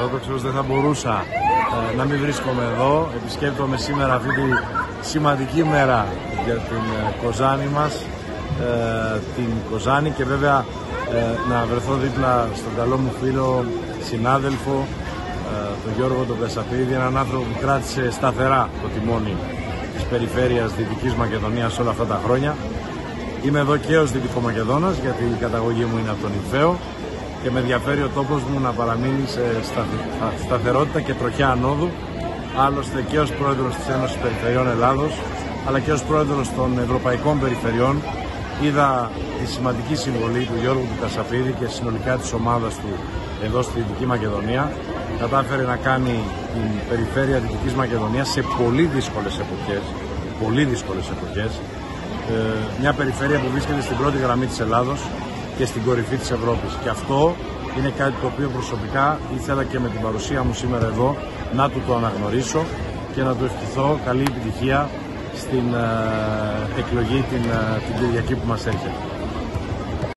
Ορθόδοξος δεν θα μπορούσα ε, να μην βρίσκομαι εδώ. Επισκέπτομαι σήμερα αυτή τη σημαντική μέρα για την ε, Κοζάνη μας, ε, την Κοζάνη και βέβαια ε, να βρεθώ δίπλα στον καλό μου φίλο, συνάδελφο, τον Γιώργο τον Πεσαπίδη, έναν άνθρωπο που κράτησε σταθερά το τιμόνι της περιφέρειας Δυτικής Μακεδονίας όλα αυτά τα χρόνια. Είμαι εδώ και ως Δυτικός Μακεδόνας γιατί η καταγωγή μου είναι από τον Ιφαίο και με ενδιαφέρει ο τόπος μου να παραμείνει σε σταθερότητα και τροχιά ανόδου. Άλλωστε και ως πρόεδρος της Ένωσης Περιφερειών Ελλάδος αλλά και ως πρόεδρος των Ευρωπαϊκών Περιφερειών είδα τη σημαντική συμβολή του Γιώργου του Κασαφίδη και συνολικά της ομάδας του εδώ στη Δυτική Μακεδονία. Κατάφερε να κάνει την περιφέρεια Δυτικής Μακεδονίας σε πολύ δύσκολες εποχές, πολύ δύσκολες εποχές, ε, μια περιφέρεια που βρίσκεται στην πρώτη γραμμή της Ελλάδος και στην κορυφή της Ευρώπης. Και αυτό είναι κάτι το οποίο προσωπικά ήθελα και με την παρουσία μου σήμερα εδώ να του το αναγνωρίσω και να του ευχηθώ καλή επιτυχία στην ε, εκλογή την, ε, την Κυριακή που μας έρχεται.